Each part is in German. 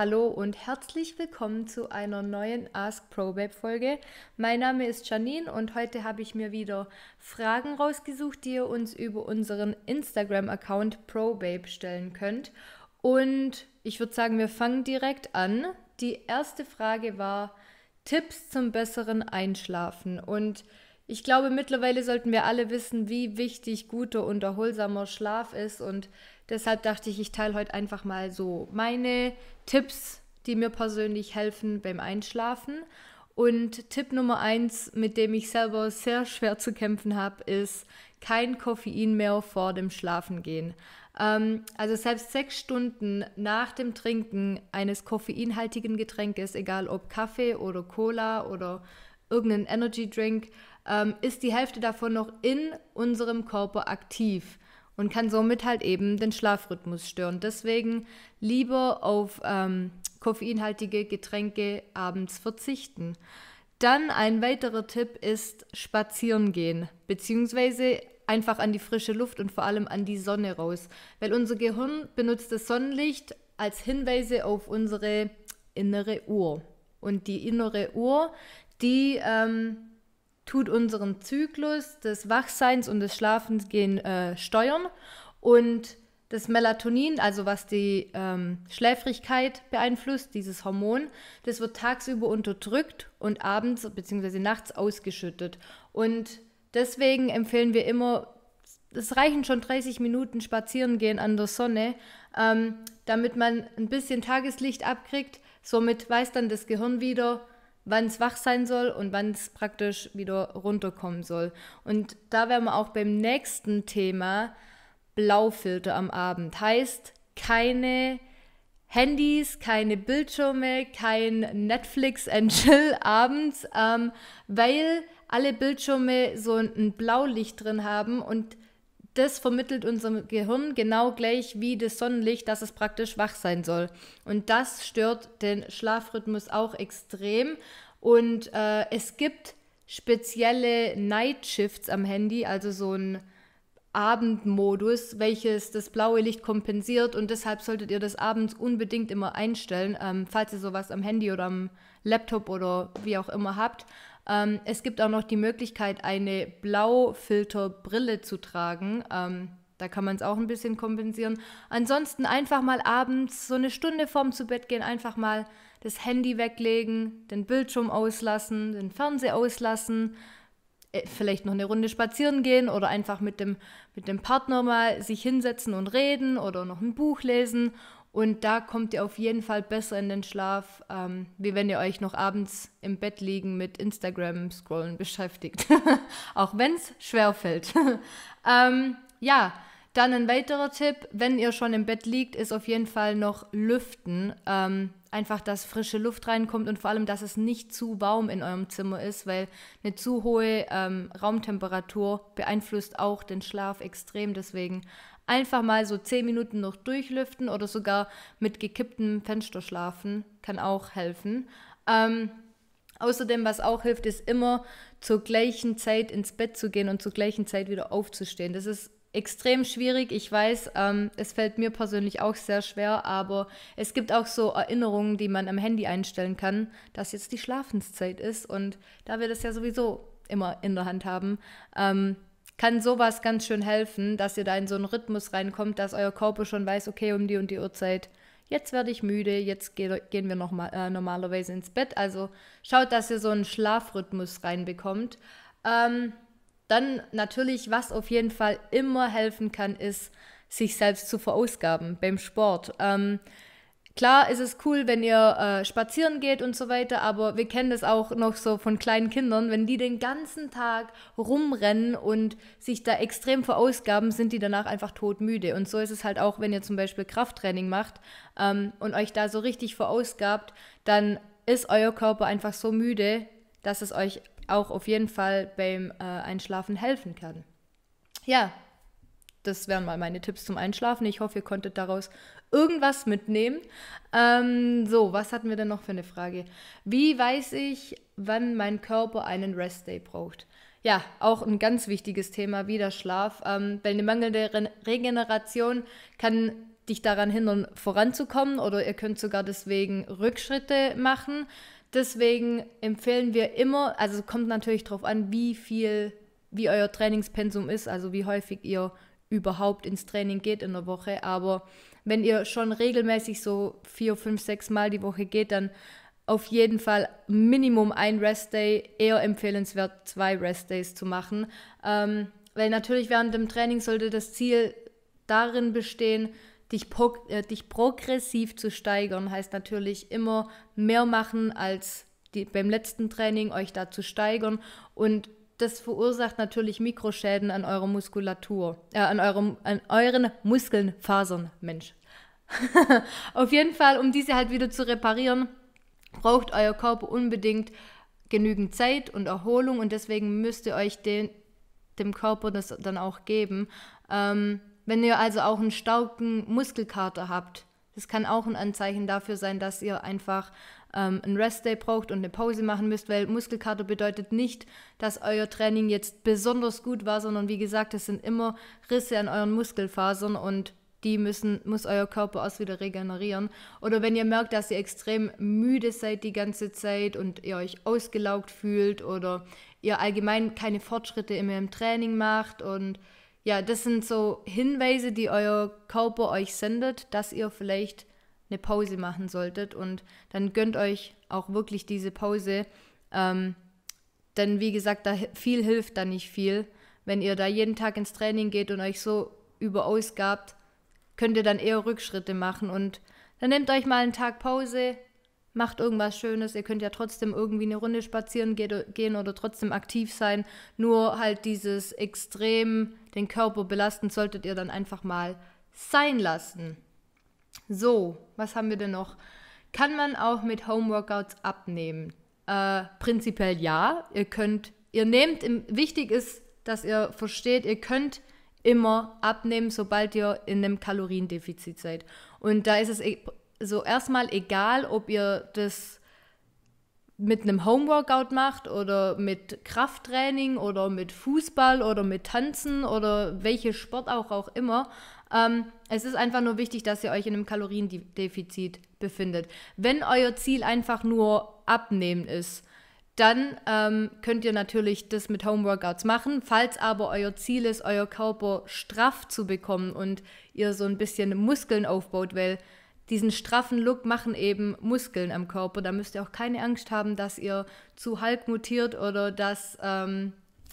hallo und herzlich willkommen zu einer neuen Ask ProBabe Folge. Mein Name ist Janine und heute habe ich mir wieder Fragen rausgesucht, die ihr uns über unseren Instagram-Account ProBabe stellen könnt. Und ich würde sagen, wir fangen direkt an. Die erste Frage war Tipps zum besseren Einschlafen. Und ich glaube, mittlerweile sollten wir alle wissen, wie wichtig guter und erholsamer Schlaf ist. Und deshalb dachte ich, ich teile heute einfach mal so meine Tipps, die mir persönlich helfen beim Einschlafen. Und Tipp Nummer eins, mit dem ich selber sehr schwer zu kämpfen habe, ist kein Koffein mehr vor dem Schlafengehen. Ähm, also selbst sechs Stunden nach dem Trinken eines koffeinhaltigen Getränkes, egal ob Kaffee oder Cola oder irgendein Energy Drink, ähm, ist die Hälfte davon noch in unserem Körper aktiv und kann somit halt eben den Schlafrhythmus stören. Deswegen lieber auf ähm, koffeinhaltige Getränke abends verzichten. Dann ein weiterer Tipp ist spazieren gehen, beziehungsweise einfach an die frische Luft und vor allem an die Sonne raus, weil unser Gehirn benutzt das Sonnenlicht als Hinweise auf unsere innere Uhr. Und die innere Uhr, die ähm, tut unseren Zyklus des Wachseins und des Schlafens gehen äh, steuern und das Melatonin, also was die ähm, Schläfrigkeit beeinflusst, dieses Hormon, das wird tagsüber unterdrückt und abends bzw. nachts ausgeschüttet. Und deswegen empfehlen wir immer, es reichen schon 30 Minuten spazieren gehen an der Sonne, ähm, damit man ein bisschen Tageslicht abkriegt. Somit weiß dann das Gehirn wieder, wann es wach sein soll und wann es praktisch wieder runterkommen soll. Und da wären wir auch beim nächsten Thema Blaufilter am Abend. Heißt keine Handys, keine Bildschirme, kein Netflix and Chill abends, ähm, weil alle Bildschirme so ein Blaulicht drin haben und das vermittelt unserem Gehirn genau gleich wie das Sonnenlicht, dass es praktisch wach sein soll. Und das stört den Schlafrhythmus auch extrem. Und äh, es gibt spezielle Night Shifts am Handy, also so ein Abendmodus, welches das blaue Licht kompensiert und deshalb solltet ihr das abends unbedingt immer einstellen, ähm, falls ihr sowas am Handy oder am Laptop oder wie auch immer habt. Ähm, es gibt auch noch die Möglichkeit, eine Blaufilterbrille zu tragen. Ähm, da kann man es auch ein bisschen kompensieren. Ansonsten einfach mal abends so eine Stunde vorm zu Bett gehen, einfach mal das Handy weglegen, den Bildschirm auslassen, den Fernseher auslassen, äh, vielleicht noch eine Runde spazieren gehen oder einfach mit dem, mit dem Partner mal sich hinsetzen und reden oder noch ein Buch lesen und da kommt ihr auf jeden Fall besser in den Schlaf, ähm, wie wenn ihr euch noch abends im Bett liegen mit Instagram-Scrollen beschäftigt. Auch wenn es schwerfällt. ähm, ja, dann ein weiterer Tipp, wenn ihr schon im Bett liegt, ist auf jeden Fall noch lüften. Ähm, einfach, dass frische Luft reinkommt und vor allem, dass es nicht zu warm in eurem Zimmer ist, weil eine zu hohe ähm, Raumtemperatur beeinflusst auch den Schlaf extrem. Deswegen einfach mal so 10 Minuten noch durchlüften oder sogar mit gekipptem Fenster schlafen, kann auch helfen. Ähm, außerdem, was auch hilft, ist immer zur gleichen Zeit ins Bett zu gehen und zur gleichen Zeit wieder aufzustehen. Das ist extrem schwierig. Ich weiß, ähm, es fällt mir persönlich auch sehr schwer, aber es gibt auch so Erinnerungen, die man am Handy einstellen kann, dass jetzt die Schlafenszeit ist. Und da wir das ja sowieso immer in der Hand haben, ähm, kann sowas ganz schön helfen, dass ihr da in so einen Rhythmus reinkommt, dass euer Körper schon weiß, okay, um die und die Uhrzeit, jetzt werde ich müde, jetzt ge gehen wir noch mal, äh, normalerweise ins Bett. Also schaut, dass ihr so einen Schlafrhythmus reinbekommt. Ähm, dann natürlich, was auf jeden Fall immer helfen kann, ist, sich selbst zu verausgaben beim Sport. Ähm, Klar ist es cool, wenn ihr äh, spazieren geht und so weiter, aber wir kennen das auch noch so von kleinen Kindern, wenn die den ganzen Tag rumrennen und sich da extrem verausgaben, sind die danach einfach todmüde. Und so ist es halt auch, wenn ihr zum Beispiel Krafttraining macht ähm, und euch da so richtig verausgabt, dann ist euer Körper einfach so müde, dass es euch auch auf jeden Fall beim äh, Einschlafen helfen kann. Ja, das wären mal meine Tipps zum Einschlafen. Ich hoffe, ihr konntet daraus irgendwas mitnehmen. Ähm, so, was hatten wir denn noch für eine Frage? Wie weiß ich, wann mein Körper einen Restday braucht? Ja, auch ein ganz wichtiges Thema, wie der Schlaf. Ähm, weil eine mangelnde Re Regeneration kann dich daran hindern, voranzukommen oder ihr könnt sogar deswegen Rückschritte machen. Deswegen empfehlen wir immer, also kommt natürlich darauf an, wie viel, wie euer Trainingspensum ist, also wie häufig ihr überhaupt ins Training geht in der Woche. Aber wenn ihr schon regelmäßig so vier, fünf, sechs Mal die Woche geht, dann auf jeden Fall Minimum ein Restday, eher empfehlenswert zwei Restdays zu machen. Ähm, weil natürlich während dem Training sollte das Ziel darin bestehen, dich, pro, äh, dich progressiv zu steigern. Heißt natürlich immer mehr machen als die, beim letzten Training, euch da zu steigern. Und das verursacht natürlich Mikroschäden an eurer Muskulatur, äh, an, eurem, an euren Muskeln, Fasern, Mensch. Auf jeden Fall, um diese halt wieder zu reparieren, braucht euer Körper unbedingt genügend Zeit und Erholung und deswegen müsst ihr euch den, dem Körper das dann auch geben. Ähm, wenn ihr also auch einen starken Muskelkater habt, das kann auch ein Anzeichen dafür sein, dass ihr einfach ähm, einen Restday braucht und eine Pause machen müsst, weil Muskelkater bedeutet nicht, dass euer Training jetzt besonders gut war, sondern wie gesagt, es sind immer Risse an euren Muskelfasern und die müssen, muss euer Körper erst wieder regenerieren. Oder wenn ihr merkt, dass ihr extrem müde seid die ganze Zeit und ihr euch ausgelaugt fühlt oder ihr allgemein keine Fortschritte immer im Training macht und ja, das sind so Hinweise, die euer Körper euch sendet, dass ihr vielleicht eine Pause machen solltet und dann gönnt euch auch wirklich diese Pause. Ähm, denn wie gesagt, da viel hilft da nicht viel. Wenn ihr da jeden Tag ins Training geht und euch so überausgabt, könnt ihr dann eher Rückschritte machen. Und dann nehmt euch mal einen Tag Pause, macht irgendwas Schönes. Ihr könnt ja trotzdem irgendwie eine Runde spazieren gehen oder trotzdem aktiv sein. Nur halt dieses extrem den Körper belasten solltet ihr dann einfach mal sein lassen. So, was haben wir denn noch? Kann man auch mit Homeworkouts abnehmen? Äh, prinzipiell ja. Ihr könnt, ihr nehmt, wichtig ist, dass ihr versteht, ihr könnt immer abnehmen, sobald ihr in einem Kaloriendefizit seid. Und da ist es e-, so erstmal egal, ob ihr das mit einem Homeworkout macht oder mit Krafttraining oder mit Fußball oder mit Tanzen oder welche Sport auch, auch immer. Ähm, es ist einfach nur wichtig, dass ihr euch in einem Kaloriendefizit befindet. Wenn euer Ziel einfach nur abnehmen ist, dann ähm, könnt ihr natürlich das mit Homeworkouts machen. Falls aber euer Ziel ist, euer Körper straff zu bekommen und ihr so ein bisschen Muskeln aufbaut, weil diesen straffen Look machen eben Muskeln am Körper. Da müsst ihr auch keine Angst haben, dass ihr zu Hulk mutiert oder dass ähm,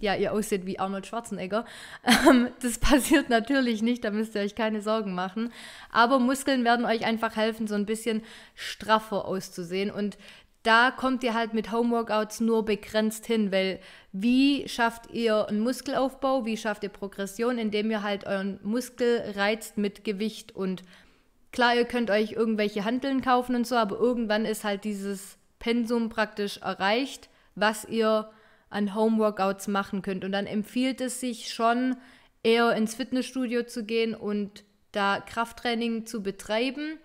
ja, ihr aussieht wie Arnold Schwarzenegger. Ähm, das passiert natürlich nicht, da müsst ihr euch keine Sorgen machen. Aber Muskeln werden euch einfach helfen, so ein bisschen straffer auszusehen. Und da kommt ihr halt mit Homeworkouts nur begrenzt hin, weil wie schafft ihr einen Muskelaufbau, wie schafft ihr Progression, indem ihr halt euren Muskel reizt mit Gewicht und klar, ihr könnt euch irgendwelche Handeln kaufen und so, aber irgendwann ist halt dieses Pensum praktisch erreicht, was ihr an Homeworkouts machen könnt. Und dann empfiehlt es sich schon eher ins Fitnessstudio zu gehen und da Krafttraining zu betreiben,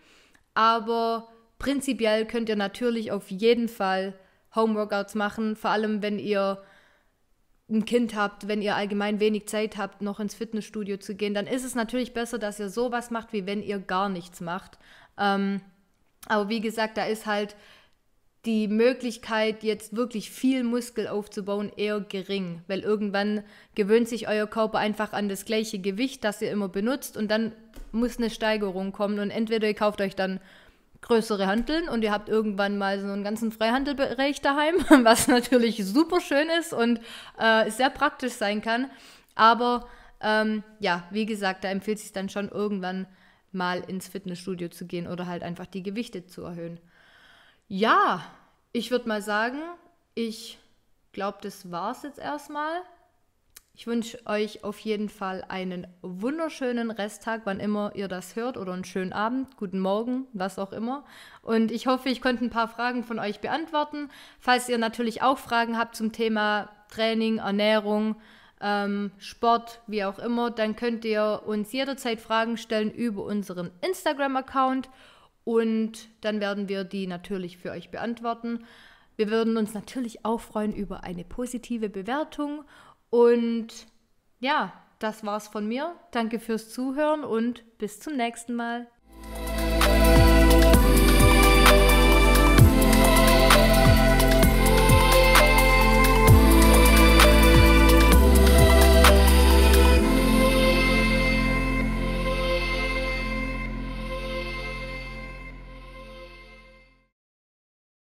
aber Prinzipiell könnt ihr natürlich auf jeden Fall Homeworkouts machen, vor allem wenn ihr ein Kind habt, wenn ihr allgemein wenig Zeit habt, noch ins Fitnessstudio zu gehen, dann ist es natürlich besser, dass ihr sowas macht, wie wenn ihr gar nichts macht. Ähm, aber wie gesagt, da ist halt die Möglichkeit, jetzt wirklich viel Muskel aufzubauen, eher gering, weil irgendwann gewöhnt sich euer Körper einfach an das gleiche Gewicht, das ihr immer benutzt und dann muss eine Steigerung kommen und entweder ihr kauft euch dann größere Handeln und ihr habt irgendwann mal so einen ganzen Freihandelbereich daheim, was natürlich super schön ist und äh, sehr praktisch sein kann. Aber ähm, ja, wie gesagt, da empfiehlt sich dann schon irgendwann mal ins Fitnessstudio zu gehen oder halt einfach die Gewichte zu erhöhen. Ja, ich würde mal sagen, ich glaube, das war es jetzt erstmal. Ich wünsche euch auf jeden Fall einen wunderschönen Resttag, wann immer ihr das hört, oder einen schönen Abend, guten Morgen, was auch immer. Und ich hoffe, ich konnte ein paar Fragen von euch beantworten. Falls ihr natürlich auch Fragen habt zum Thema Training, Ernährung, ähm, Sport, wie auch immer, dann könnt ihr uns jederzeit Fragen stellen über unseren Instagram-Account und dann werden wir die natürlich für euch beantworten. Wir würden uns natürlich auch freuen über eine positive Bewertung und ja, das war's von mir. Danke fürs Zuhören und bis zum nächsten Mal.